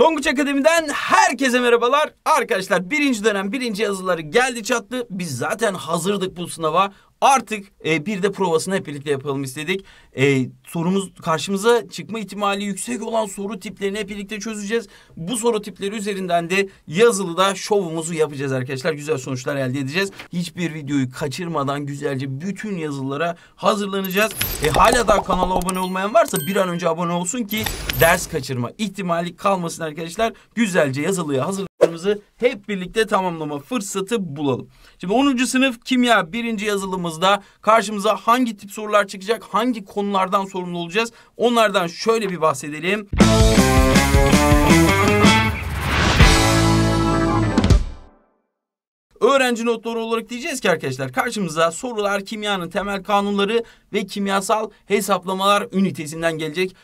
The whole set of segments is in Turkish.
Tonguç Akademi'den herkese merhabalar. Arkadaşlar birinci dönem birinci yazıları geldi çattı. Biz zaten hazırdık bu sınava. Artık e, bir de provasını hep birlikte yapalım istedik. E, sorumuz karşımıza çıkma ihtimali yüksek olan soru tiplerini hep birlikte çözeceğiz. Bu soru tipleri üzerinden de yazılıda şovumuzu yapacağız arkadaşlar. Güzel sonuçlar elde edeceğiz. Hiçbir videoyu kaçırmadan güzelce bütün yazılara hazırlanacağız. E, hala daha kanala abone olmayan varsa bir an önce abone olsun ki ders kaçırma ihtimali kalmasın arkadaşlar. Güzelce yazılıya hazırlanmamızı hep birlikte tamamlama fırsatı bulalım. Şimdi 10. sınıf kimya birinci yazılımızda karşımıza hangi tip sorular çıkacak, hangi konulardan sorumlu olacağız? Onlardan şöyle bir bahsedelim. Öğrenci notları olarak diyeceğiz ki arkadaşlar karşımıza sorular kimyanın temel kanunları ve kimyasal hesaplamalar ünitesinden gelecek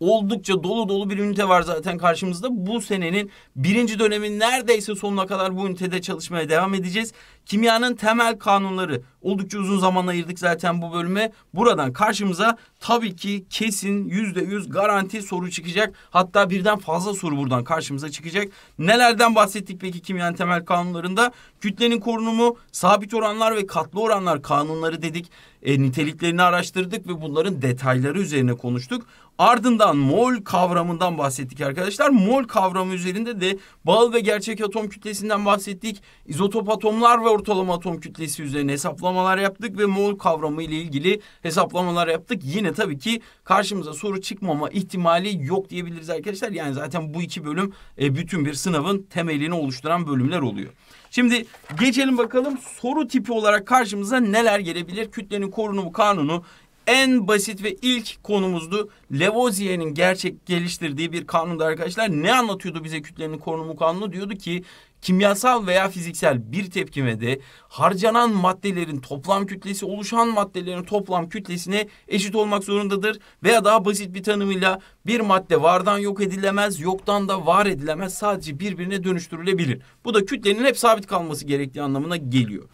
oldukça dolu dolu bir ünite var zaten karşımızda. Bu senenin birinci dönemin neredeyse sonuna kadar bu ünitede çalışmaya devam edeceğiz. Kimyanın temel kanunları oldukça uzun zaman ayırdık zaten bu bölüme. Buradan karşımıza tabii ki kesin yüzde yüz garanti soru çıkacak. Hatta birden fazla soru buradan karşımıza çıkacak. Nelerden bahsettik peki kimyanın temel kanunlarında? Kütlenin korunumu, sabit oranlar ve katlı oranlar kanunları dedik. E, niteliklerini araştırdık ve bunların detayları üzerine konuştuk. Ardından mol kavramından bahsettik arkadaşlar. Mol kavramı üzerinde de bağıl ve gerçek atom kütlesinden bahsettik. İzotop atomlar ve ortalama atom kütlesi üzerine hesaplamalar yaptık ve mol kavramı ile ilgili hesaplamalar yaptık. Yine tabii ki karşımıza soru çıkmama ihtimali yok diyebiliriz arkadaşlar. Yani zaten bu iki bölüm e, bütün bir sınavın temelini oluşturan bölümler oluyor. Şimdi geçelim bakalım soru tipi olarak karşımıza neler gelebilir? Kütlenin korunumu kanunu en basit ve ilk konumuzdu. Lavoisier'in gerçek geliştirdiği bir kanundu arkadaşlar. Ne anlatıyordu bize kütlenin korunumu kanunu? Diyordu ki kimyasal veya fiziksel bir tepkimede harcanan maddelerin toplam kütlesi oluşan maddelerin toplam kütlesine eşit olmak zorundadır. Veya daha basit bir tanımıyla bir madde vardan yok edilemez, yoktan da var edilemez. Sadece birbirine dönüştürülebilir. Bu da kütlenin hep sabit kalması gerektiği anlamına geliyor.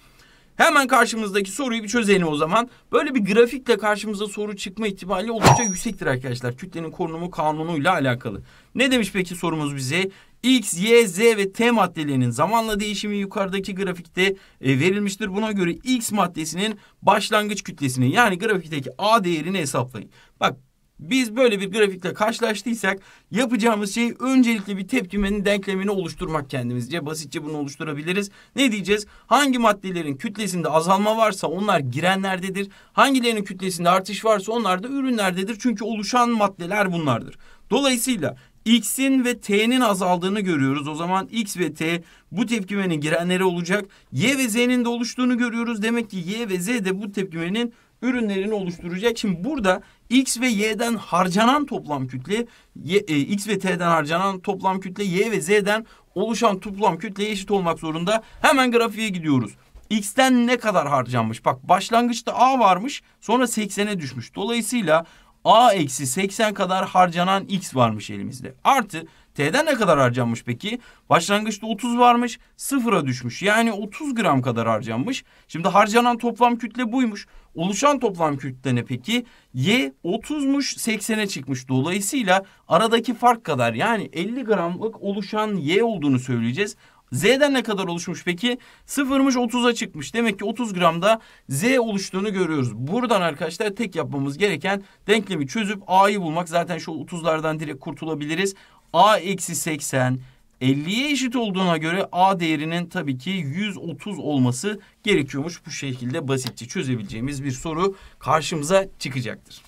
Hemen karşımızdaki soruyu bir çözelim o zaman. Böyle bir grafikle karşımıza soru çıkma ihtimali oldukça yüksektir arkadaşlar. Kütlenin korunumu kanunuyla alakalı. Ne demiş peki sorumuz bize? X, Y, Z ve T maddelerinin zamanla değişimi yukarıdaki grafikte e, verilmiştir. Buna göre X maddesinin başlangıç kütlesini yani grafikteki A değerini hesaplayın. Bak biz böyle bir grafikle karşılaştıysak yapacağımız şey öncelikle bir tepkimenin denklemini oluşturmak kendimizce. Basitçe bunu oluşturabiliriz. Ne diyeceğiz? Hangi maddelerin kütlesinde azalma varsa onlar girenlerdedir. Hangilerinin kütlesinde artış varsa onlar da ürünlerdedir. Çünkü oluşan maddeler bunlardır. Dolayısıyla X'in ve T'nin azaldığını görüyoruz. O zaman X ve T bu tepkimenin girenleri olacak. Y ve Z'nin de oluştuğunu görüyoruz. Demek ki Y ve Z de bu tepkimenin ürünlerini oluşturacak. Şimdi burada X ve Y'den harcanan toplam kütle, y, e, X ve T'den harcanan toplam kütle Y ve Z'den oluşan toplam kütleye eşit olmak zorunda. Hemen grafiğe gidiyoruz. X'ten ne kadar harcanmış? Bak başlangıçta A varmış sonra 80'e düşmüş. Dolayısıyla A eksi 80 kadar harcanan X varmış elimizde. Artı T'den ne kadar harcanmış peki? Başlangıçta 30 varmış, sıfıra düşmüş. Yani 30 gram kadar harcanmış. Şimdi harcanan toplam kütle buymuş. Oluşan toplam kütle ne peki? Y 30'muş, 80'e çıkmış. Dolayısıyla aradaki fark kadar yani 50 gramlık oluşan Y olduğunu söyleyeceğiz. Z'den ne kadar oluşmuş peki? Sıfırmış 30'a çıkmış. Demek ki 30 gramda Z oluştuğunu görüyoruz. Buradan arkadaşlar tek yapmamız gereken denklemi çözüp A'yı bulmak. Zaten şu 30'lardan direkt kurtulabiliriz. A eksi 80 50'ye eşit olduğuna göre A değerinin tabii ki 130 olması gerekiyormuş. Bu şekilde basitçe çözebileceğimiz bir soru karşımıza çıkacaktır.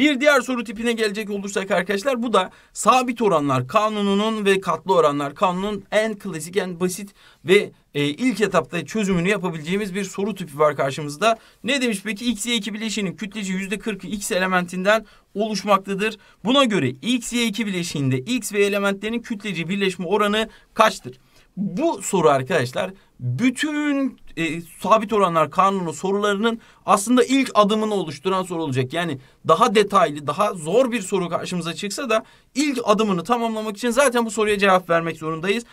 Bir diğer soru tipine gelecek olursak arkadaşlar bu da sabit oranlar kanununun ve katlı oranlar kanunun en klasik en basit ve e, ilk etapta çözümünü yapabileceğimiz bir soru tipi var karşımızda. Ne demiş peki? X, Y2 bileşiğinin kütleci yüzde 40'ı X elementinden oluşmaktadır. Buna göre X, Y2 bileşiğinde X ve elementlerin kütleci birleşme oranı kaçtır? Bu soru arkadaşlar bütün e, sabit oranlar kanunu sorularının aslında ilk adımını oluşturan soru olacak. Yani daha detaylı, daha zor bir soru karşımıza çıksa da ilk adımını tamamlamak için zaten bu soruya cevap vermek zorundayız.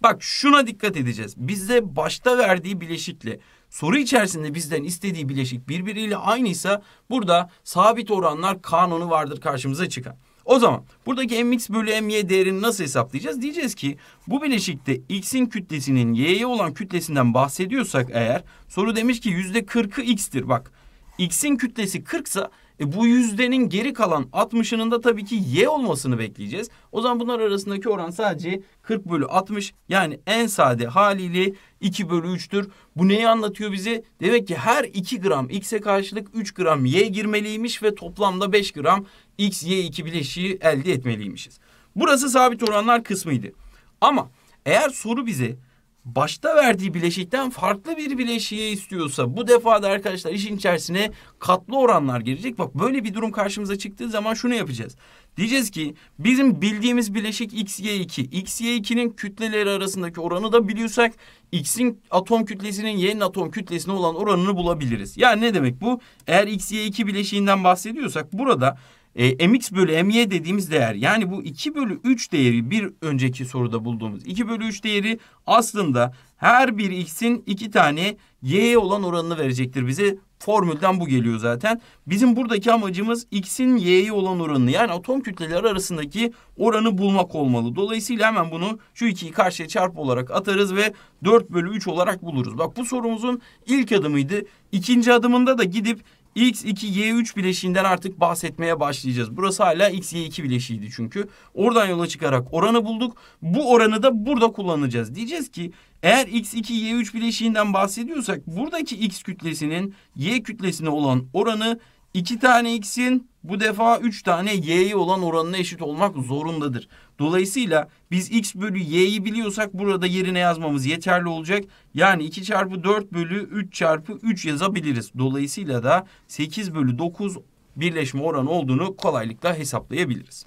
Bak şuna dikkat edeceğiz. Bizde başta verdiği bileşikle soru içerisinde bizden istediği bileşik birbiriyle aynıysa burada sabit oranlar kanunu vardır karşımıza çıkan. O zaman buradaki mx bölü my değerini nasıl hesaplayacağız? Diyeceğiz ki bu bileşikte x'in kütlesinin y'ye olan kütlesinden bahsediyorsak eğer soru demiş ki yüzde kırkı x'tir. Bak x'in kütlesi 40 ise e bu yüzdenin geri kalan 60'ının da tabii ki y olmasını bekleyeceğiz. O zaman bunlar arasındaki oran sadece 40 bölü 60 yani en sade haliyle 2 bölü 3'tür. Bu neyi anlatıyor bize? Demek ki her 2 gram x'e karşılık 3 gram y girmeliymiş ve toplamda 5 gram x, y 2 bileşiği elde etmeliymişiz. Burası sabit oranlar kısmıydı. Ama eğer soru bize başta verdiği bileşikten farklı bir bileşiği istiyorsa bu defa da arkadaşlar işin içerisine katlı oranlar girecek. Bak böyle bir durum karşımıza çıktığı zaman şunu yapacağız. Diyeceğiz ki bizim bildiğimiz bileşik XY2. XY2'nin kütleleri arasındaki oranı da biliyorsak X'in atom kütlesinin Y'nin atom kütlesine olan oranını bulabiliriz. Yani ne demek bu? Eğer XY2 bileşiğinden bahsediyorsak burada e, mx bölü my dediğimiz değer yani bu 2 bölü 3 değeri bir önceki soruda bulduğumuz 2 bölü 3 değeri aslında her bir x'in iki tane y'ye olan oranını verecektir bize. Formülden bu geliyor zaten. Bizim buradaki amacımız x'in y'ye olan oranını yani atom kütleleri arasındaki oranı bulmak olmalı. Dolayısıyla hemen bunu şu ikiyi karşıya çarpı olarak atarız ve 4 bölü 3 olarak buluruz. Bak bu sorumuzun ilk adımıydı. İkinci adımında da gidip X2 Y3 bileşiğinden artık bahsetmeye başlayacağız. Burası hala X Y2 bileşiğiydi çünkü. Oradan yola çıkarak oranı bulduk. Bu oranı da burada kullanacağız. Diyeceğiz ki eğer X2 Y3 bileşiğinden bahsediyorsak buradaki X kütlesinin Y kütlesine olan oranı iki tane X'in bu defa üç tane Y'ye olan oranına eşit olmak zorundadır. Dolayısıyla biz X bölü Y'yi biliyorsak burada yerine yazmamız yeterli olacak. Yani 2 çarpı 4 bölü 3 çarpı 3 yazabiliriz. Dolayısıyla da 8 bölü 9 birleşme oranı olduğunu kolaylıkla hesaplayabiliriz.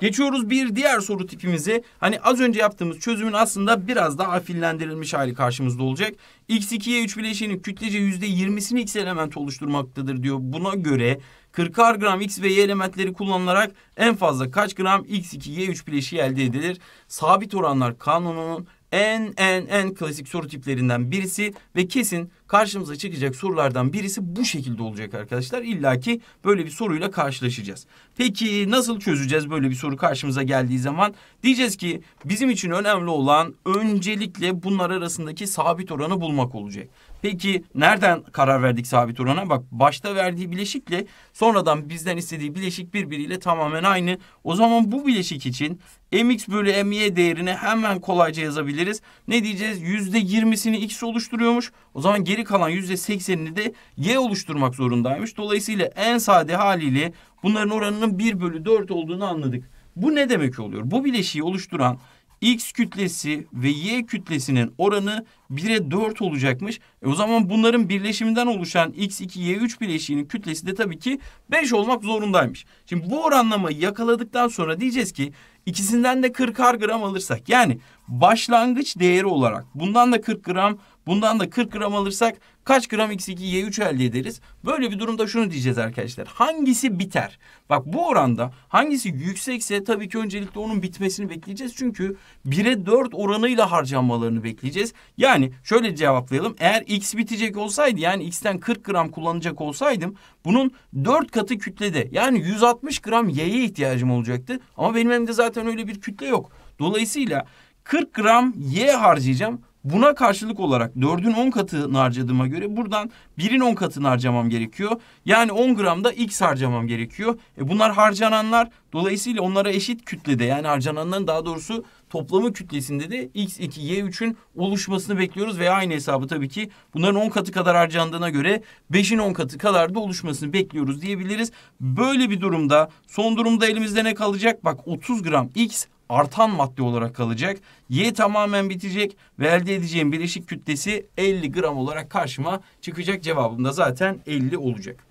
Geçiyoruz bir diğer soru tipimize. Hani az önce yaptığımız çözümün aslında biraz daha afillendirilmiş hali karşımızda olacak. X2'ye 3 bileşiğinin kütlece %20'sini X element oluşturmaktadır diyor. Buna göre 40'ar gram X ve Y elementleri kullanılarak en fazla kaç gram X2, Y3 bileşiği elde edilir? Sabit oranlar kanununun en en en klasik soru tiplerinden birisi ve kesin karşımıza çıkacak sorulardan birisi bu şekilde olacak arkadaşlar. İlla ki böyle bir soruyla karşılaşacağız. Peki nasıl çözeceğiz böyle bir soru karşımıza geldiği zaman? Diyeceğiz ki bizim için önemli olan öncelikle bunlar arasındaki sabit oranı bulmak olacak. Peki nereden karar verdik sabit orana? Bak başta verdiği bileşikle sonradan bizden istediği bileşik birbiriyle tamamen aynı. O zaman bu bileşik için mx bölü my değerini hemen kolayca yazabiliriz. Ne diyeceğiz? Yüzde yirmisini x oluşturuyormuş. O zaman geri kalan yüzde seksenini de y oluşturmak zorundaymış. Dolayısıyla en sade haliyle bunların oranının 1 bölü 4 olduğunu anladık. Bu ne demek oluyor? Bu bileşiği oluşturan X kütlesi ve Y kütlesinin oranı 1'e 4 olacakmış. E o zaman bunların birleşiminden oluşan X2, Y3 bileşiğinin kütlesi de tabii ki 5 olmak zorundaymış. Şimdi bu oranlamayı yakaladıktan sonra diyeceğiz ki ikisinden de 40'ar gram alırsak yani başlangıç değeri olarak bundan da 40 gram bundan da 40 gram alırsak kaç gram x2 y3 elde ederiz? Böyle bir durumda şunu diyeceğiz arkadaşlar. Hangisi biter? Bak bu oranda hangisi yüksekse tabii ki öncelikle onun bitmesini bekleyeceğiz. Çünkü 1'e 4 oranıyla harcanmalarını bekleyeceğiz. Yani şöyle cevaplayalım. Eğer x bitecek olsaydı yani x'ten 40 gram kullanacak olsaydım bunun 4 katı kütlede yani 160 gram y'ye ihtiyacım olacaktı. Ama benim elimde zaten öyle bir kütle yok. Dolayısıyla 40 gram y harcayacağım. Buna karşılık olarak 4'ün 10 katını harcadığıma göre buradan 1'in 10 katını harcamam gerekiyor. Yani 10 gram da X harcamam gerekiyor. E bunlar harcananlar dolayısıyla onlara eşit kütlede yani harcananların daha doğrusu toplamı kütlesinde de X2, Y3'ün oluşmasını bekliyoruz ve aynı hesabı tabii ki bunların 10 katı kadar harcandığına göre 5'in 10 katı kadar da oluşmasını bekliyoruz diyebiliriz. Böyle bir durumda son durumda elimizde ne kalacak? Bak 30 gram X artan madde olarak kalacak. Y tamamen bitecek ve elde edeceğim bileşik kütlesi 50 gram olarak karşıma çıkacak. Cevabım da zaten 50 olacak.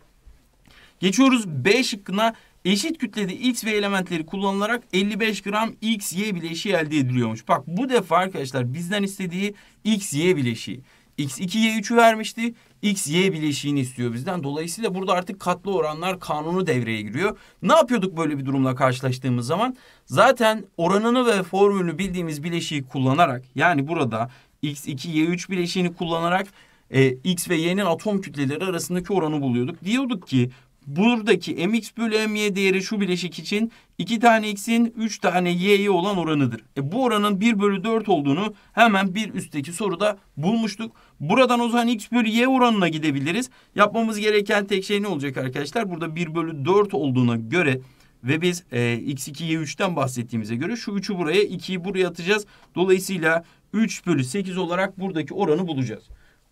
Geçiyoruz B şıkkına. Eşit kütlede X ve elementleri kullanılarak 55 gram X, Y bileşiği elde ediliyormuş. Bak bu defa arkadaşlar bizden istediği X, Y bileşiği. X2, Y3'ü vermişti. X, Y bileşiğini istiyor bizden. Dolayısıyla burada artık katlı oranlar kanunu devreye giriyor. Ne yapıyorduk böyle bir durumla karşılaştığımız zaman? Zaten oranını ve formülünü bildiğimiz bileşiği kullanarak yani burada X2, Y3 bileşiğini kullanarak e, X ve Y'nin atom kütleleri arasındaki oranı buluyorduk. Diyorduk ki buradaki mx bölü my değeri şu bileşik için iki tane x'in üç tane y'ye olan oranıdır. E, bu oranın 1 bölü 4 olduğunu hemen bir üstteki soruda bulmuştuk. Buradan o zaman x bölü y oranına gidebiliriz. Yapmamız gereken tek şey ne olacak arkadaşlar? Burada 1 bölü 4 olduğuna göre ve biz e, x2 y3'ten bahsettiğimize göre şu 3'ü buraya 2'yi buraya atacağız. Dolayısıyla 3 bölü 8 olarak buradaki oranı bulacağız.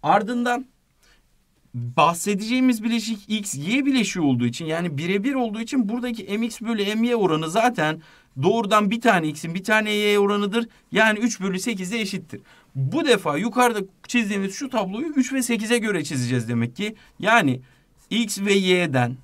Ardından bahsedeceğimiz bileşik x, y bileşiği olduğu için yani birebir olduğu için buradaki mx bölü my oranı zaten doğrudan bir tane x'in bir tane y oranıdır. Yani 3 bölü 8'e eşittir. Bu defa yukarıda çizdiğimiz şu tabloyu 3 ve 8'e göre çizeceğiz demek ki. Yani x ve y'den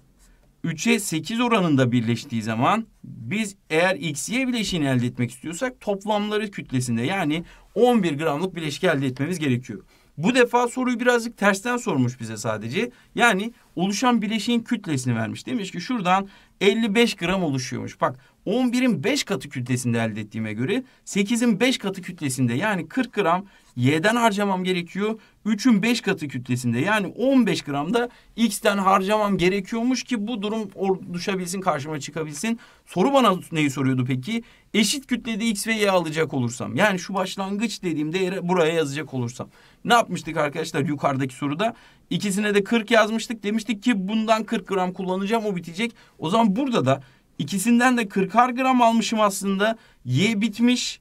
3'e 8 oranında birleştiği zaman biz eğer x, y bileşiğini elde etmek istiyorsak toplamları kütlesinde yani 11 gramlık bileşik elde etmemiz gerekiyor. Bu defa soruyu birazcık tersten sormuş bize sadece. Yani oluşan bileşiğin kütlesini vermiş. Demiş ki şuradan 55 gram oluşuyormuş. Bak 11'in 5 katı kütlesinde elde ettiğime göre 8'in 5 katı kütlesinde yani 40 gram Y'den harcamam gerekiyor. 3'ün 5 katı kütlesinde yani 15 gram da X'ten harcamam gerekiyormuş ki bu durum oluşabilsin karşıma çıkabilsin. Soru bana neyi soruyordu peki? Eşit kütlede X ve Y alacak olursam yani şu başlangıç dediğim değeri buraya yazacak olursam. Ne yapmıştık arkadaşlar yukarıdaki soruda? İkisine de 40 yazmıştık. Demiştik ki bundan 40 gram kullanacağım o bitecek. O zaman burada da ikisinden de 40'ar gram almışım aslında. Y bitmiş.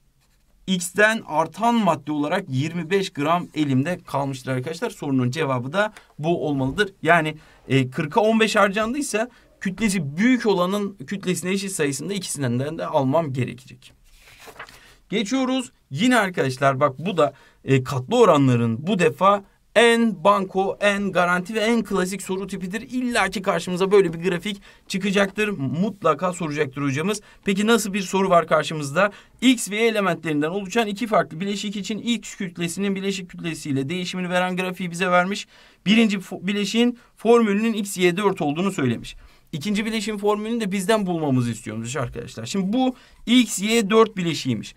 X'ten artan madde olarak 25 gram elimde kalmıştır arkadaşlar. Sorunun cevabı da bu olmalıdır. Yani e, 40'a 15 harcandıysa kütlesi büyük olanın kütlesine eşit sayısında ikisinden de almam gerekecek. Geçiyoruz. Yine arkadaşlar bak bu da e, katlı oranların bu defa en banko, en garanti ve en klasik soru tipidir. İlla ki karşımıza böyle bir grafik çıkacaktır. Mutlaka soracaktır hocamız. Peki nasıl bir soru var karşımızda? X ve Y elementlerinden oluşan iki farklı bileşik için X kütlesinin bileşik kütlesiyle değişimini veren grafiği bize vermiş. Birinci bileşiğin formülünün X, Y, 4 olduğunu söylemiş. İkinci bileşim formülünü de bizden bulmamızı istiyormuş arkadaşlar. Şimdi bu X, Y, 4 bileşiğiymiş.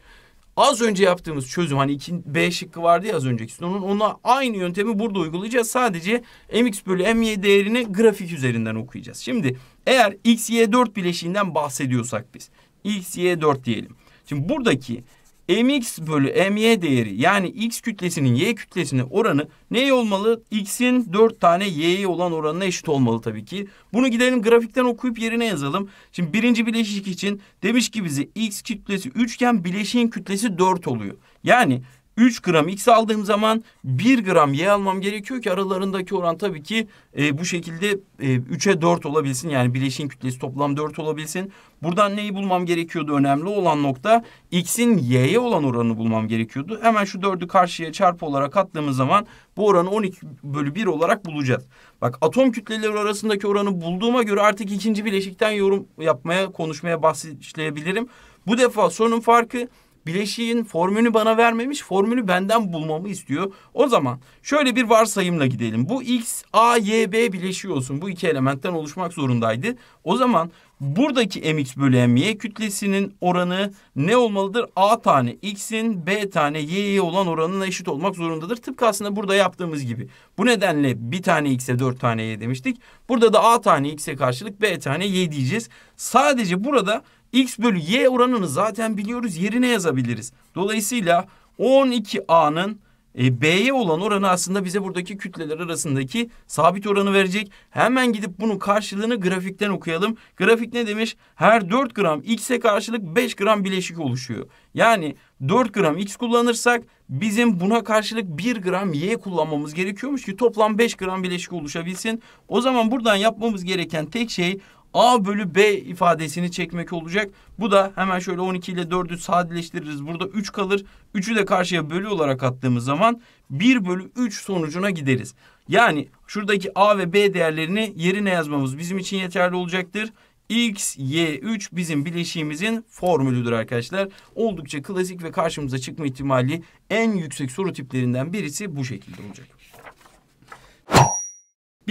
Az önce yaptığımız çözüm hani iki, B şıkkı vardı ya az önceki onun ona aynı yöntemi burada uygulayacağız. Sadece mx bölü my değerini grafik üzerinden okuyacağız. Şimdi eğer x y 4 bileşiğinden bahsediyorsak biz x y 4 diyelim. Şimdi buradaki mx bölü my değeri yani x kütlesinin y kütlesine oranı ne olmalı? x'in 4 tane y'ye olan oranına eşit olmalı tabii ki. Bunu gidelim grafikten okuyup yerine yazalım. Şimdi birinci bileşik için demiş ki bize x kütlesi 3 iken bileşiğin kütlesi 4 oluyor. Yani 3 gram X aldığım zaman 1 gram Y almam gerekiyor ki aralarındaki oran tabii ki e, bu şekilde e, 3'e 4 olabilsin. Yani bileşiğin kütlesi toplam 4 olabilsin. Buradan neyi bulmam gerekiyordu? Önemli olan nokta X'in Y'ye olan oranını bulmam gerekiyordu. Hemen şu 4'ü karşıya çarpı olarak attığımız zaman bu oranı 12 bölü 1 olarak bulacağız. Bak atom kütleleri arasındaki oranı bulduğuma göre artık ikinci bileşikten yorum yapmaya, konuşmaya başlayabilirim. Bu defa sorunun farkı bileşiğin formülünü bana vermemiş, formülü benden bulmamı istiyor. O zaman şöyle bir varsayımla gidelim. Bu X, A, Y, B bileşiği olsun. Bu iki elementten oluşmak zorundaydı. O zaman buradaki mx bölü my kütlesinin oranı ne olmalıdır? A tane x'in B tane y'ye olan oranına eşit olmak zorundadır. Tıpkı aslında burada yaptığımız gibi. Bu nedenle bir tane x'e dört tane y demiştik. Burada da A tane x'e karşılık B tane y diyeceğiz. Sadece burada x bölü y oranını zaten biliyoruz yerine yazabiliriz. Dolayısıyla 12a'nın e, B'ye olan oranı aslında bize buradaki kütleler arasındaki sabit oranı verecek. Hemen gidip bunun karşılığını grafikten okuyalım. Grafik ne demiş? Her 4 gram X'e karşılık 5 gram bileşik oluşuyor. Yani 4 gram X kullanırsak bizim buna karşılık 1 gram Y kullanmamız gerekiyormuş ki toplam 5 gram bileşik oluşabilsin. O zaman buradan yapmamız gereken tek şey A bölü B ifadesini çekmek olacak. Bu da hemen şöyle 12 ile 4'ü sadeleştiririz. Burada 3 kalır. 3'ü de karşıya bölü olarak attığımız zaman 1 bölü 3 sonucuna gideriz. Yani şuradaki A ve B değerlerini yerine yazmamız bizim için yeterli olacaktır. X, Y, 3 bizim bileşiğimizin formülüdür arkadaşlar. Oldukça klasik ve karşımıza çıkma ihtimali en yüksek soru tiplerinden birisi bu şekilde olacak.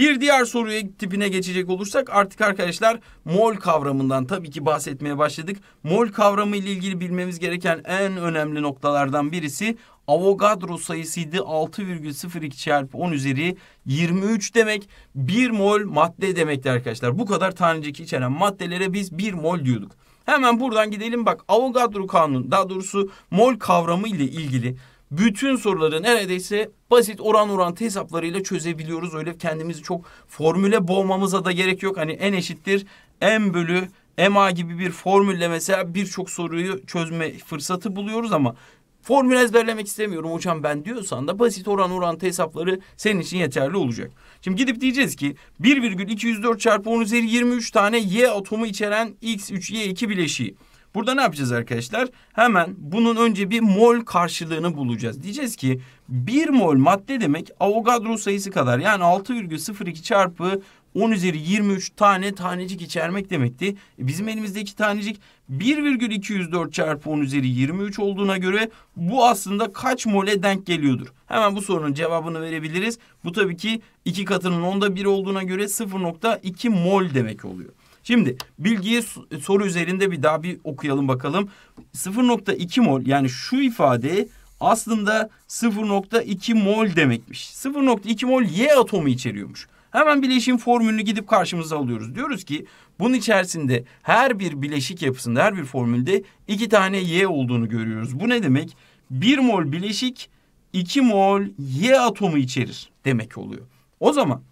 Bir diğer soruya tipine geçecek olursak artık arkadaşlar mol kavramından tabii ki bahsetmeye başladık. Mol kavramı ile ilgili bilmemiz gereken en önemli noktalardan birisi Avogadro sayısıydı 6,02 çarpı 10 üzeri 23 demek. 1 mol madde demekti arkadaşlar. Bu kadar tanecik içeren maddelere biz 1 mol diyorduk. Hemen buradan gidelim bak Avogadro kanunu daha doğrusu mol kavramı ile ilgili bütün soruları neredeyse basit oran oran hesaplarıyla çözebiliyoruz. Öyle kendimizi çok formüle boğmamıza da gerek yok. Hani en eşittir m bölü MA gibi bir formülle mesela birçok soruyu çözme fırsatı buluyoruz ama formül ezberlemek istemiyorum hocam ben diyorsan da basit oran orantı hesapları senin için yeterli olacak. Şimdi gidip diyeceğiz ki 1,204 çarpı 10 üzeri 23 tane Y atomu içeren X3Y2 bileşiği. Burada ne yapacağız arkadaşlar? Hemen bunun önce bir mol karşılığını bulacağız. Diyeceğiz ki 1 mol madde demek Avogadro sayısı kadar yani 6,02 çarpı 10 üzeri 23 tane tanecik içermek demekti. E bizim elimizdeki tanecik 1,204 çarpı 10 üzeri 23 olduğuna göre bu aslında kaç mole denk geliyordur? Hemen bu sorunun cevabını verebiliriz. Bu tabii ki iki katının onda bir olduğuna göre 0.2 mol demek oluyor. Şimdi bilgiyi soru üzerinde bir daha bir okuyalım bakalım. 0.2 mol yani şu ifade aslında 0.2 mol demekmiş. 0.2 mol Y atomu içeriyormuş. Hemen bileşim formülünü gidip karşımıza alıyoruz. Diyoruz ki bunun içerisinde her bir bileşik yapısında her bir formülde iki tane Y olduğunu görüyoruz. Bu ne demek? 1 mol bileşik 2 mol Y atomu içerir demek oluyor. O zaman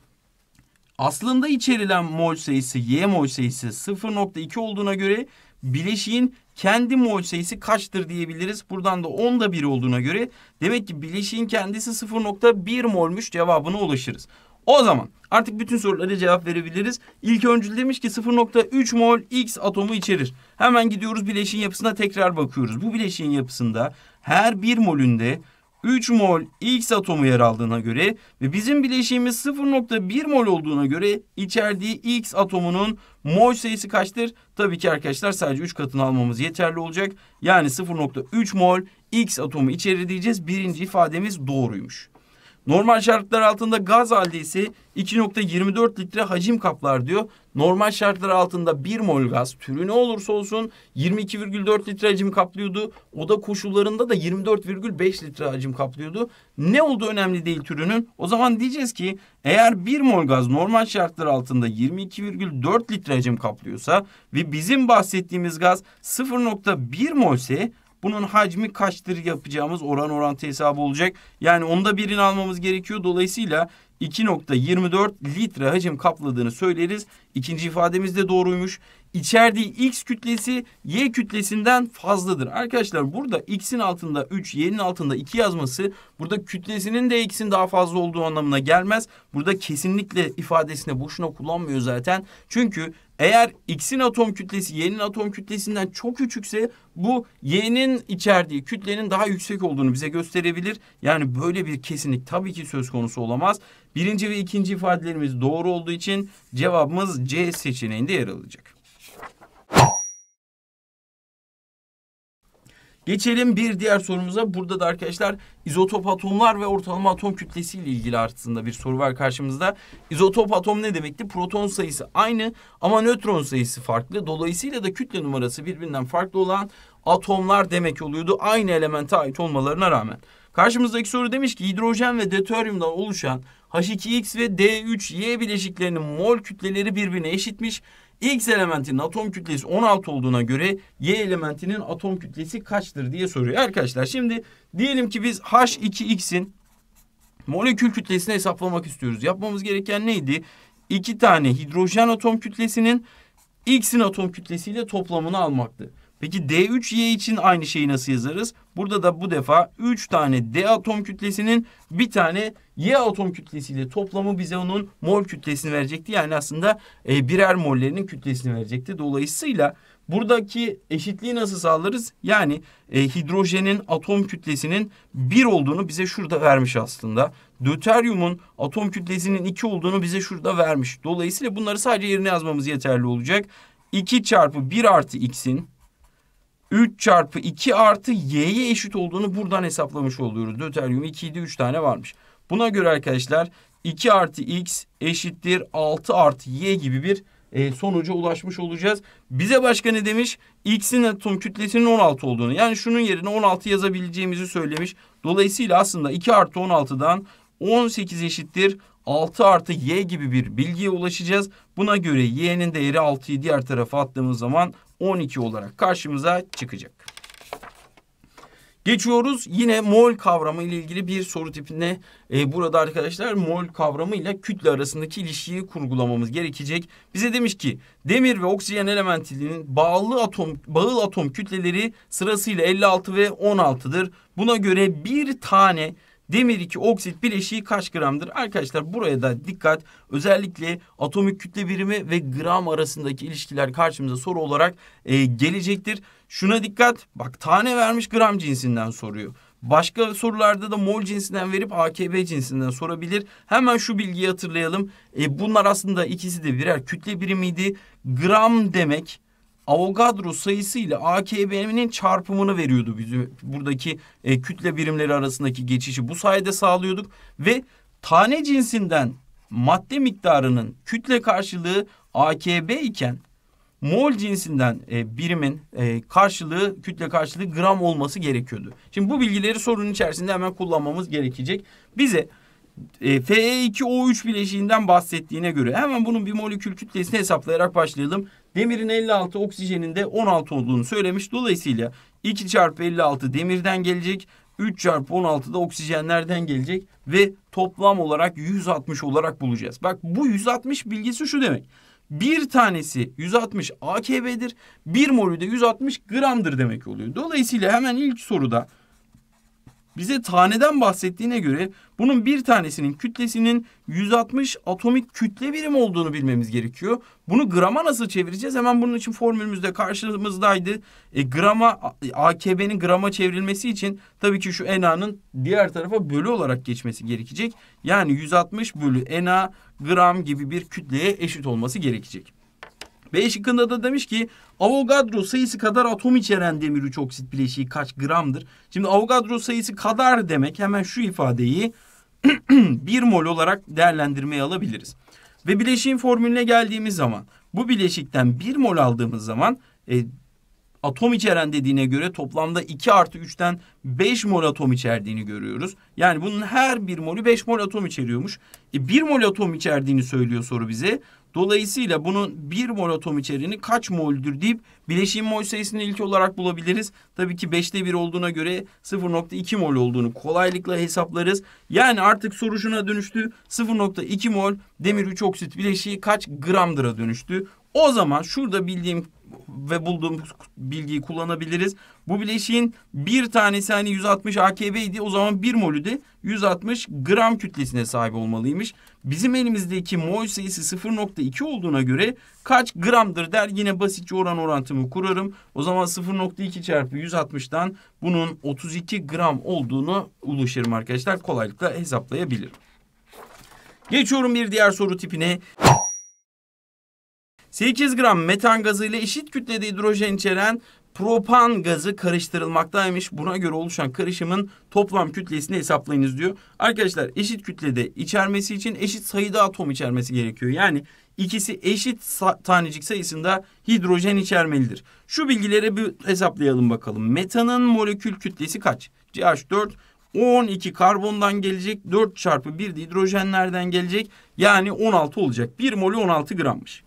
aslında içerilen mol sayısı Y mol sayısı 0.2 olduğuna göre bileşiğin kendi mol sayısı kaçtır diyebiliriz. Buradan da 10'da 1 olduğuna göre demek ki bileşiğin kendisi 0.1 molmuş cevabına ulaşırız. O zaman artık bütün sorulara cevap verebiliriz. İlk öncül demiş ki 0.3 mol X atomu içerir. Hemen gidiyoruz bileşiğin yapısına tekrar bakıyoruz. Bu bileşiğin yapısında her bir molünde 3 mol X atomu yer aldığına göre ve bizim bileşiğimiz 0.1 mol olduğuna göre içerdiği X atomunun mol sayısı kaçtır? Tabii ki arkadaşlar sadece 3 katını almamız yeterli olacak. Yani 0.3 mol X atomu içerir diyeceğiz. Birinci ifademiz doğruymuş. Normal şartlar altında gaz halde ise 2.24 litre hacim kaplar diyor. Normal şartlar altında 1 mol gaz türü ne olursa olsun 22,4 litre hacim kaplıyordu. Oda koşullarında da 24,5 litre hacim kaplıyordu. Ne oldu önemli değil türünün. O zaman diyeceğiz ki eğer 1 mol gaz normal şartlar altında 22,4 litre hacim kaplıyorsa ve bizim bahsettiğimiz gaz 0.1 molse bunun hacmi kaçtır yapacağımız oran orantı hesabı olacak. Yani onda birini almamız gerekiyor. Dolayısıyla 2.24 litre hacim kapladığını söyleriz. İkinci ifademiz de doğruymuş. İçerdiği X kütlesi Y kütlesinden fazladır. Arkadaşlar burada X'in altında 3, Y'nin altında 2 yazması burada kütlesinin de X'in daha fazla olduğu anlamına gelmez. Burada kesinlikle ifadesine boşuna kullanmıyor zaten. Çünkü eğer X'in atom kütlesi Y'nin atom kütlesinden çok küçükse bu Y'nin içerdiği kütlenin daha yüksek olduğunu bize gösterebilir. Yani böyle bir kesinlik tabii ki söz konusu olamaz. Birinci ve ikinci ifadelerimiz doğru olduğu için cevabımız C seçeneğinde yer alacak. Geçelim bir diğer sorumuza. Burada da arkadaşlar izotop atomlar ve ortalama atom kütlesi ile ilgili aslında bir soru var karşımızda. İzotop atom ne demekti? Proton sayısı aynı ama nötron sayısı farklı. Dolayısıyla da kütle numarası birbirinden farklı olan atomlar demek oluyordu. Aynı elemente ait olmalarına rağmen. Karşımızdaki soru demiş ki hidrojen ve deuteryumdan oluşan H2X ve D3Y bileşiklerinin mol kütleleri birbirine eşitmiş. X elementinin atom kütlesi 16 olduğuna göre Y elementinin atom kütlesi kaçtır diye soruyor. Arkadaşlar şimdi diyelim ki biz H2X'in molekül kütlesini hesaplamak istiyoruz. Yapmamız gereken neydi? İki tane hidrojen atom kütlesinin X'in atom kütlesiyle toplamını almaktı. Peki D3Y için aynı şeyi nasıl yazarız? Burada da bu defa 3 tane D atom kütlesinin bir tane Y atom kütlesiyle toplamı bize onun mol kütlesini verecekti. Yani aslında e, birer mollerinin kütlesini verecekti. Dolayısıyla buradaki eşitliği nasıl sağlarız? Yani e, hidrojenin atom kütlesinin 1 olduğunu bize şurada vermiş aslında. Döteryumun atom kütlesinin 2 olduğunu bize şurada vermiş. Dolayısıyla bunları sadece yerine yazmamız yeterli olacak. 2 çarpı 1 artı x'in 3 çarpı 2 artı y'ye eşit olduğunu buradan hesaplamış oluyoruz. Döteryum 2 idi 3 tane varmış. Buna göre arkadaşlar 2 artı x eşittir 6 artı y gibi bir e, sonuca ulaşmış olacağız. Bize başka ne demiş? X'in atom kütlesinin 16 olduğunu. Yani şunun yerine 16 yazabileceğimizi söylemiş. Dolayısıyla aslında 2 artı 16'dan 18 eşittir 6 artı y gibi bir bilgiye ulaşacağız. Buna göre y'nin değeri 6'yı diğer tarafa attığımız zaman 12 olarak karşımıza çıkacak. Geçiyoruz yine mol kavramı ile ilgili bir soru tipine. Ee, burada arkadaşlar mol kavramı ile kütle arasındaki ilişkiyi kurgulamamız gerekecek. Bize demiş ki demir ve oksijen elementinin bağlı atom bağıl atom kütleleri sırasıyla 56 ve 16'dır. Buna göre bir tane Demir 2 oksit bileşiği kaç gramdır? Arkadaşlar buraya da dikkat. Özellikle atomik kütle birimi ve gram arasındaki ilişkiler karşımıza soru olarak e, gelecektir. Şuna dikkat. Bak tane vermiş gram cinsinden soruyor. Başka sorularda da mol cinsinden verip AKB cinsinden sorabilir. Hemen şu bilgiyi hatırlayalım. E, bunlar aslında ikisi de birer kütle birimiydi. Gram demek Avogadro sayısı ile AKB'nin çarpımını veriyordu bizi buradaki e, kütle birimleri arasındaki geçişi bu sayede sağlıyorduk ve tane cinsinden madde miktarının kütle karşılığı AKB iken mol cinsinden e, birimin e, karşılığı kütle karşılığı gram olması gerekiyordu. Şimdi bu bilgileri sorunun içerisinde hemen kullanmamız gerekecek. Bize e, Fe2O3 bileşiğinden bahsettiğine göre hemen bunun bir molekül kütlesini hesaplayarak başlayalım. Demirin 56, oksijenin de 16 olduğunu söylemiş. Dolayısıyla 2 çarpı 56 demirden gelecek. 3 çarpı 16 da oksijenlerden gelecek. Ve toplam olarak 160 olarak bulacağız. Bak bu 160 bilgisi şu demek. Bir tanesi 160 AKB'dir. Bir molü de 160 gramdır demek oluyor. Dolayısıyla hemen ilk soruda bize taneden bahsettiğine göre bunun bir tanesinin kütlesinin 160 atomik kütle birim olduğunu bilmemiz gerekiyor. Bunu grama nasıl çevireceğiz? Hemen bunun için formülümüzde karşımızdaydı. E, grama AKB'nin grama çevrilmesi için tabii ki şu NA'nın diğer tarafa bölü olarak geçmesi gerekecek. Yani 160 bölü NA gram gibi bir kütleye eşit olması gerekecek. B şıkkında da demiş ki Avogadro sayısı kadar atom içeren demir 3 oksit bileşiği kaç gramdır? Şimdi Avogadro sayısı kadar demek hemen şu ifadeyi bir mol olarak değerlendirmeye alabiliriz. Ve bileşiğin formülüne geldiğimiz zaman bu bileşikten bir mol aldığımız zaman e, atom içeren dediğine göre toplamda 2 artı 3'ten 5 mol atom içerdiğini görüyoruz. Yani bunun her bir molü 5 mol atom içeriyormuş. E, 1 mol atom içerdiğini söylüyor soru bize. Dolayısıyla bunun 1 mol atom içeriğini kaç moldür deyip bileşiğin mol sayısını ilk olarak bulabiliriz. Tabii ki 5'te 1 olduğuna göre 0.2 mol olduğunu kolaylıkla hesaplarız. Yani artık soru şuna dönüştü. 0.2 mol demir 3 oksit bileşiği kaç gramdıra dönüştü. O zaman şurada bildiğim ve bulduğum bilgiyi kullanabiliriz. Bu bileşiğin bir tanesi hani 160 AKB idi. O zaman bir molü de 160 gram kütlesine sahip olmalıymış. Bizim elimizdeki mol sayısı 0.2 olduğuna göre kaç gramdır der. Yine basitçe oran orantımı kurarım. O zaman 0.2 çarpı 160'dan bunun 32 gram olduğunu ulaşırım arkadaşlar. Kolaylıkla hesaplayabilirim. Geçiyorum bir diğer soru tipine. 8 gram metan gazı ile eşit kütlede hidrojen içeren propan gazı karıştırılmaktaymış. Buna göre oluşan karışımın toplam kütlesini hesaplayınız diyor. Arkadaşlar eşit kütlede içermesi için eşit sayıda atom içermesi gerekiyor. Yani ikisi eşit tanecik sayısında hidrojen içermelidir. Şu bilgileri bir hesaplayalım bakalım. Metanın molekül kütlesi kaç? CH4 12 karbondan gelecek. 4 çarpı 1 de hidrojenlerden gelecek. Yani 16 olacak. 1 molü 16 grammış.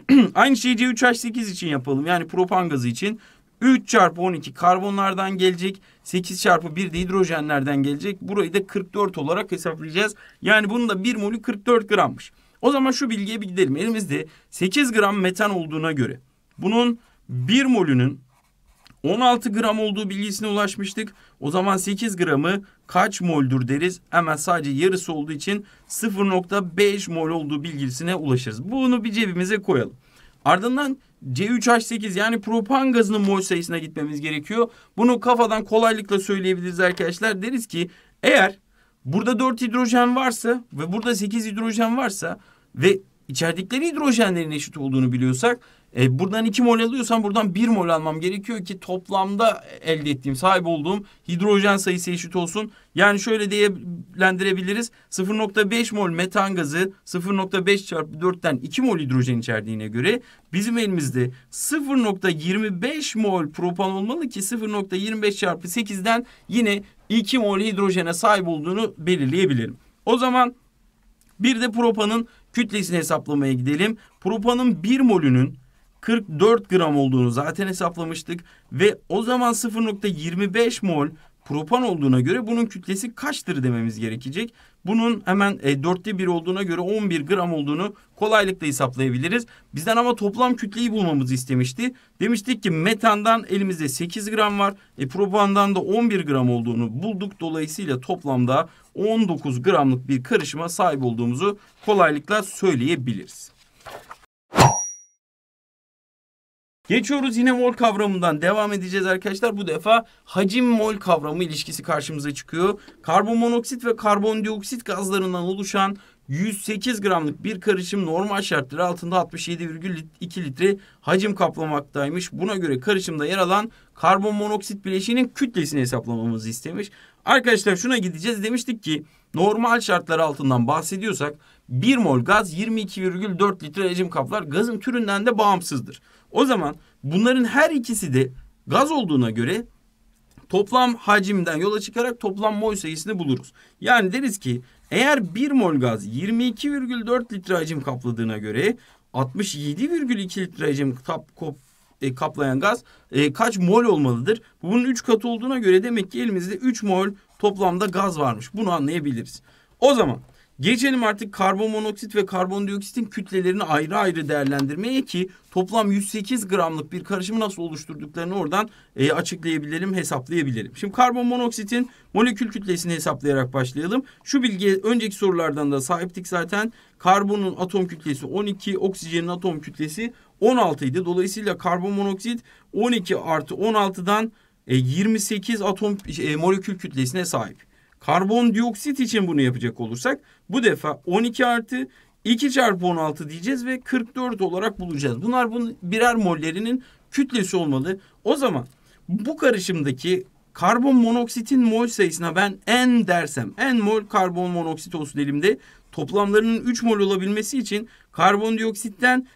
Aynı şeyi C3H8 için yapalım. Yani propan gazı için 3 çarpı 12 karbonlardan gelecek. 8 çarpı 1 de hidrojenlerden gelecek. Burayı da 44 olarak hesaplayacağız. Yani bunun da 1 molü 44 grammış. O zaman şu bilgiye bir gidelim. Elimizde 8 gram metan olduğuna göre bunun 1 molünün 16 gram olduğu bilgisine ulaşmıştık. O zaman 8 gramı kaç moldur deriz. Hemen sadece yarısı olduğu için 0.5 mol olduğu bilgisine ulaşırız. Bunu bir cebimize koyalım. Ardından C3H8 yani propan gazının mol sayısına gitmemiz gerekiyor. Bunu kafadan kolaylıkla söyleyebiliriz arkadaşlar. Deriz ki eğer burada 4 hidrojen varsa ve burada 8 hidrojen varsa ve içerdikleri hidrojenlerin eşit olduğunu biliyorsak E, buradan 2 mol alıyorsam buradan 1 mol almam gerekiyor ki toplamda elde ettiğim, sahip olduğum hidrojen sayısı eşit olsun. Yani şöyle değerlendirebiliriz. 0.5 mol metan gazı 0.5 çarpı 4'ten 2 mol hidrojen içerdiğine göre bizim elimizde 0.25 mol propan olmalı ki 0.25 çarpı 8'den yine 2 mol hidrojene sahip olduğunu belirleyebilirim. O zaman bir de propanın kütlesini hesaplamaya gidelim. Propanın 1 molünün 44 gram olduğunu zaten hesaplamıştık ve o zaman 0.25 mol propan olduğuna göre bunun kütlesi kaçtır dememiz gerekecek. Bunun hemen e, dörtte bir olduğuna göre 11 gram olduğunu kolaylıkla hesaplayabiliriz. Bizden ama toplam kütleyi bulmamızı istemişti. Demiştik ki metandan elimizde 8 gram var. E, propandan da 11 gram olduğunu bulduk. Dolayısıyla toplamda 19 gramlık bir karışıma sahip olduğumuzu kolaylıkla söyleyebiliriz. Geçiyoruz yine mol kavramından devam edeceğiz arkadaşlar. Bu defa hacim mol kavramı ilişkisi karşımıza çıkıyor. Karbon monoksit ve karbondioksit gazlarından oluşan 108 gramlık bir karışım normal şartlar altında 67,2 litre hacim kaplamaktaymış. Buna göre karışımda yer alan karbon monoksit bileşiğinin kütlesini hesaplamamızı istemiş. Arkadaşlar şuna gideceğiz. Demiştik ki normal şartlar altından bahsediyorsak 1 mol gaz 22,4 litre hacim kaplar. Gazın türünden de bağımsızdır. O zaman bunların her ikisi de gaz olduğuna göre toplam hacimden yola çıkarak toplam mol sayısını buluruz. Yani deriz ki eğer 1 mol gaz 22,4 litre hacim kapladığına göre 67,2 litre hacim kap, kop, e, kaplayan gaz e, kaç mol olmalıdır? Bunun 3 katı olduğuna göre demek ki elimizde 3 mol toplamda gaz varmış. Bunu anlayabiliriz. O zaman Geçelim artık karbon monoksit ve karbondioksitin kütlelerini ayrı ayrı değerlendirmeye ki toplam 108 gramlık bir karışımı nasıl oluşturduklarını oradan e, açıklayabilelim, hesaplayabilelim. Şimdi karbon monoksitin molekül kütlesini hesaplayarak başlayalım. Şu bilgiye önceki sorulardan da sahiptik zaten. Karbonun atom kütlesi 12, oksijenin atom kütlesi 16 idi. Dolayısıyla karbon monoksit 12 artı 16'dan e, 28 atom e, molekül kütlesine sahip. Karbondioksit için bunu yapacak olursak bu defa 12 artı 2 çarpı 16 diyeceğiz ve 44 olarak bulacağız. Bunlar bunun birer mollerinin kütlesi olmalı. O zaman bu karışımdaki karbon monoksitin mol sayısına ben n dersem n mol karbon monoksit olsun elimde toplamlarının 3 mol olabilmesi için karbondioksitten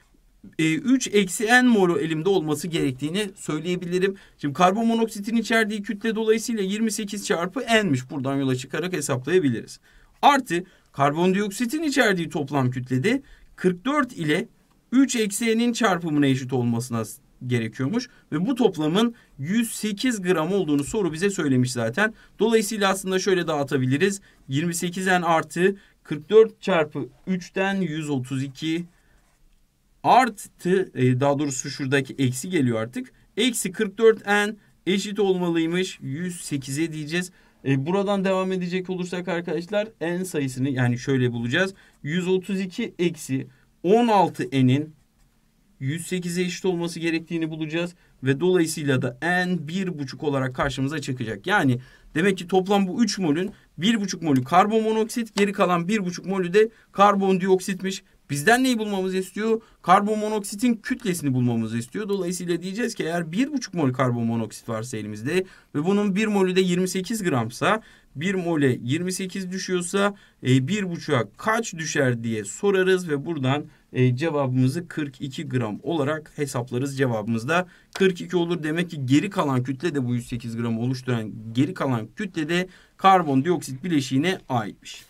e, 3 eksi n molu elimde olması gerektiğini söyleyebilirim. Şimdi karbon monoksitin içerdiği kütle dolayısıyla 28 çarpı n'miş. Buradan yola çıkarak hesaplayabiliriz. Artı karbondioksitin içerdiği toplam kütlede 44 ile 3 eksi n'in çarpımına eşit olmasına gerekiyormuş. Ve bu toplamın 108 gram olduğunu soru bize söylemiş zaten. Dolayısıyla aslında şöyle dağıtabiliriz. 28n artı 44 çarpı 3'ten 132 artı e, daha doğrusu şuradaki eksi geliyor artık. Eksi 44n eşit olmalıymış 108'e diyeceğiz. E, buradan devam edecek olursak arkadaşlar n sayısını yani şöyle bulacağız. 132 eksi 16n'in 108'e eşit olması gerektiğini bulacağız. Ve dolayısıyla da n bir buçuk olarak karşımıza çıkacak. Yani demek ki toplam bu 3 molün bir buçuk molü karbon monoksit geri kalan bir buçuk molü de karbondioksitmiş. Bizden neyi bulmamızı istiyor? Karbon monoksitin kütlesini bulmamızı istiyor. Dolayısıyla diyeceğiz ki eğer 1,5 mol karbon monoksit varsa elimizde ve bunun 1 molü de 28 gramsa 1 mole 28 düşüyorsa e, 1,5'a kaç düşer diye sorarız ve buradan e, cevabımızı 42 gram olarak hesaplarız. Cevabımız da 42 olur. Demek ki geri kalan kütle de bu 108 gram oluşturan geri kalan kütle de karbondioksit bileşiğine aitmiş.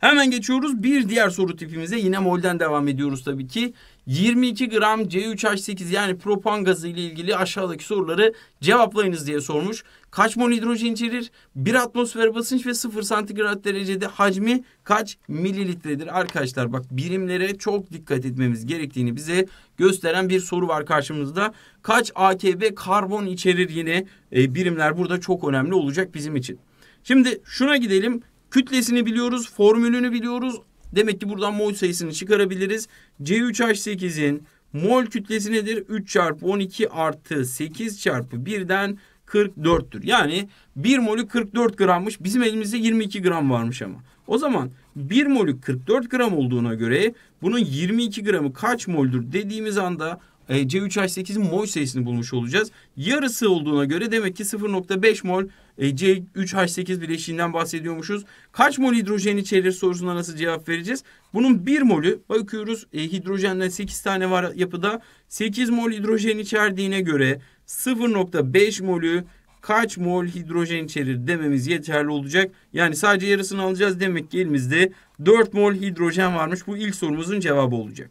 Hemen geçiyoruz bir diğer soru tipimize. Yine molden devam ediyoruz tabii ki. 22 gram C3H8 yani propan gazı ile ilgili aşağıdaki soruları cevaplayınız diye sormuş. Kaç mol hidrojen içerir? 1 atmosfer basınç ve 0 santigrat derecede hacmi kaç mililitredir? Arkadaşlar bak birimlere çok dikkat etmemiz gerektiğini bize gösteren bir soru var karşımızda. Kaç AKB karbon içerir yine e, birimler burada çok önemli olacak bizim için. Şimdi şuna gidelim. Kütlesini biliyoruz, formülünü biliyoruz. Demek ki buradan mol sayısını çıkarabiliriz. C3H8'in mol kütlesi nedir? 3 çarpı 12 artı 8 çarpı 1'den 44'tür. Yani 1 molü 44 grammış. Bizim elimizde 22 gram varmış ama. O zaman 1 molü 44 gram olduğuna göre bunun 22 gramı kaç moldür dediğimiz anda e, C3H8'in mol sayısını bulmuş olacağız. Yarısı olduğuna göre demek ki 0.5 mol e, C3H8 bileşiğinden bahsediyormuşuz. Kaç mol hidrojen içerir sorusuna nasıl cevap vereceğiz? Bunun 1 molü bakıyoruz e, hidrojenden 8 tane var yapıda. 8 mol hidrojen içerdiğine göre 0.5 molü kaç mol hidrojen içerir dememiz yeterli olacak. Yani sadece yarısını alacağız demek ki elimizde 4 mol hidrojen varmış. Bu ilk sorumuzun cevabı olacak.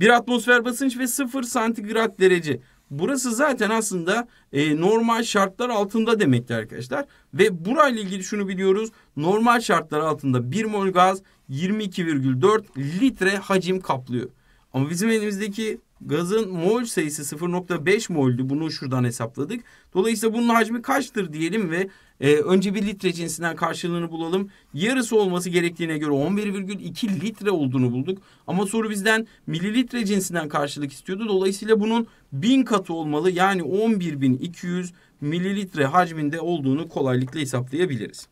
Bir atmosfer basınç ve 0 santigrat derece. Burası zaten aslında e, normal şartlar altında demektir arkadaşlar. Ve burayla ilgili şunu biliyoruz. Normal şartlar altında 1 mol gaz 22,4 litre hacim kaplıyor. Ama bizim elimizdeki gazın mol sayısı 0.5 moldü. Bunu şuradan hesapladık. Dolayısıyla bunun hacmi kaçtır diyelim ve e, önce bir litre cinsinden karşılığını bulalım. Yarısı olması gerektiğine göre 11,2 litre olduğunu bulduk. Ama soru bizden mililitre cinsinden karşılık istiyordu. Dolayısıyla bunun bin katı olmalı. Yani 11.200 mililitre hacminde olduğunu kolaylıkla hesaplayabiliriz.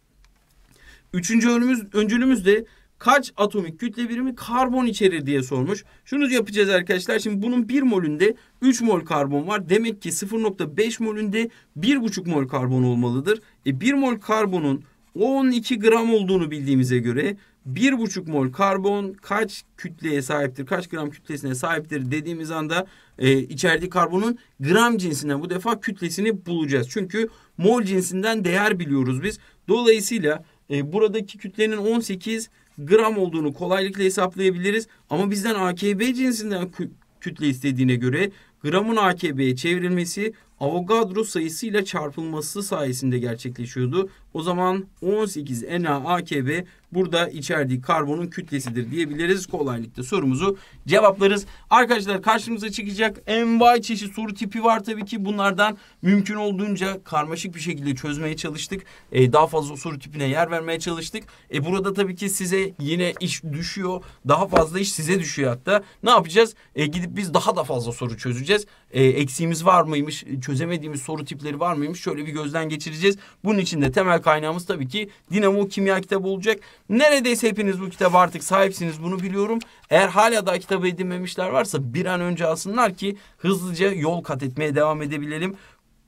Üçüncü öncülümüz de kaç atomik kütle birimi karbon içerir diye sormuş. Şunu yapacağız arkadaşlar. Şimdi bunun 1 molünde 3 mol karbon var. Demek ki 0.5 molünde 1,5 mol karbon olmalıdır. E 1 mol karbonun 12 gram olduğunu bildiğimize göre 1,5 mol karbon kaç kütleye sahiptir, kaç gram kütlesine sahiptir dediğimiz anda e, içerdiği karbonun gram cinsinden bu defa kütlesini bulacağız. Çünkü mol cinsinden değer biliyoruz biz. Dolayısıyla e, buradaki kütlenin 18 gram olduğunu kolaylıkla hesaplayabiliriz. Ama bizden AKB cinsinden kü kütle istediğine göre gramın AKB'ye çevrilmesi Avogadro sayısıyla çarpılması sayesinde gerçekleşiyordu. O zaman 18 NaAKB burada içerdiği karbonun kütlesidir diyebiliriz. Kolaylıkla sorumuzu cevaplarız. Arkadaşlar karşımıza çıkacak envai çeşit soru tipi var tabii ki. Bunlardan mümkün olduğunca karmaşık bir şekilde çözmeye çalıştık. Ee, daha fazla soru tipine yer vermeye çalıştık. E, burada tabii ki size yine iş düşüyor. Daha fazla iş size düşüyor hatta. Ne yapacağız? E, gidip biz daha da fazla soru çözeceğiz. E, eksiğimiz var mıymış? Çözemediğimiz soru tipleri var mıymış? Şöyle bir gözden geçireceğiz. Bunun için de temel kaynağımız tabii ki Dinamo Kimya kitabı olacak. Neredeyse hepiniz bu kitaba artık sahipsiniz bunu biliyorum. Eğer hala daha kitabı edinmemişler varsa bir an önce alsınlar ki hızlıca yol kat etmeye devam edebilelim.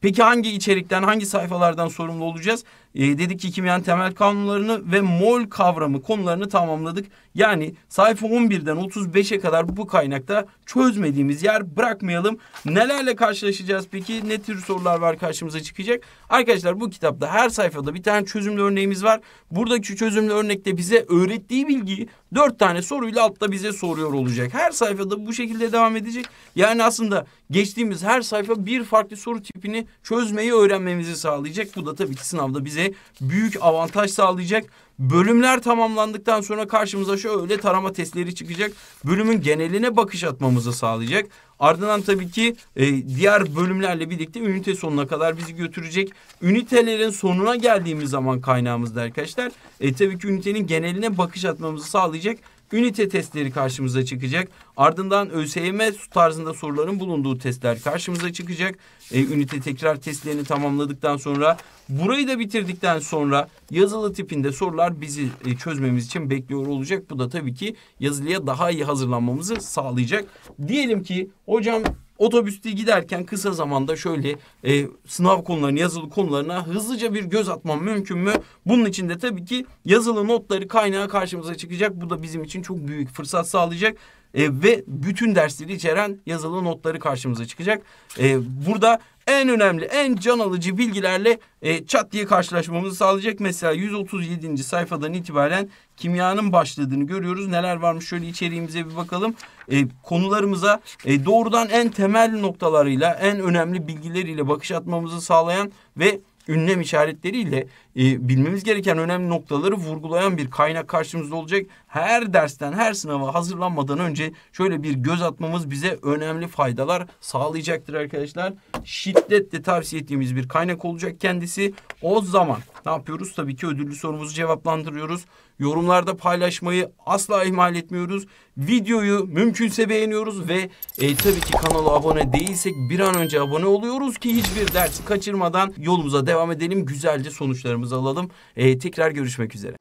Peki hangi içerikten, hangi sayfalardan sorumlu olacağız? E, dedik ki kimyanın temel kanunlarını ve mol kavramı konularını tamamladık. Yani sayfa 11'den 35'e kadar bu kaynakta çözmediğimiz yer bırakmayalım. Nelerle karşılaşacağız peki? Ne tür sorular var karşımıza çıkacak? Arkadaşlar bu kitapta her sayfada bir tane çözümlü örneğimiz var. Buradaki çözümlü örnekte bize öğrettiği bilgiyi dört tane soruyla altta bize soruyor olacak. Her sayfada bu şekilde devam edecek. Yani aslında geçtiğimiz her sayfa bir farklı soru tipini çözmeyi öğrenmemizi sağlayacak. Bu da tabii ki sınavda bize büyük avantaj sağlayacak. Bölümler tamamlandıktan sonra karşımıza şöyle tarama testleri çıkacak. Bölümün geneline bakış atmamızı sağlayacak. Ardından tabii ki e, diğer bölümlerle birlikte ünite sonuna kadar bizi götürecek. Ünitelerin sonuna geldiğimiz zaman kaynağımızda arkadaşlar e, tabii ki ünitenin geneline bakış atmamızı sağlayacak ünite testleri karşımıza çıkacak. Ardından ÖSYM tarzında soruların bulunduğu testler karşımıza çıkacak. E, ünite tekrar testlerini tamamladıktan sonra burayı da bitirdikten sonra yazılı tipinde sorular bizi e, çözmemiz için bekliyor olacak. Bu da tabii ki yazılıya daha iyi hazırlanmamızı sağlayacak. Diyelim ki hocam otobüste giderken kısa zamanda şöyle e, sınav konularını, yazılı konularına hızlıca bir göz atmam mümkün mü? Bunun için de tabii ki yazılı notları kaynağı karşımıza çıkacak. Bu da bizim için çok büyük fırsat sağlayacak. E, ve bütün dersleri içeren yazılı notları karşımıza çıkacak. E, burada en önemli, en can alıcı bilgilerle e, çat diye karşılaşmamızı sağlayacak. Mesela 137. sayfadan itibaren kimyanın başladığını görüyoruz. Neler varmış şöyle içeriğimize bir bakalım. E, konularımıza e, doğrudan en temel noktalarıyla, en önemli bilgileriyle bakış atmamızı sağlayan ve ünlem işaretleriyle e, bilmemiz gereken önemli noktaları vurgulayan bir kaynak karşımızda olacak. Her dersten, her sınava hazırlanmadan önce şöyle bir göz atmamız bize önemli faydalar sağlayacaktır arkadaşlar. Şiddetle tavsiye ettiğimiz bir kaynak olacak kendisi. O zaman ne yapıyoruz? Tabii ki ödüllü sorumuzu cevaplandırıyoruz. Yorumlarda paylaşmayı asla ihmal etmiyoruz. Videoyu mümkünse beğeniyoruz ve e, tabii ki kanala abone değilsek bir an önce abone oluyoruz ki hiçbir dersi kaçırmadan yolumuza devam edelim. Güzelce sonuçlarımızı alalım. E, tekrar görüşmek üzere.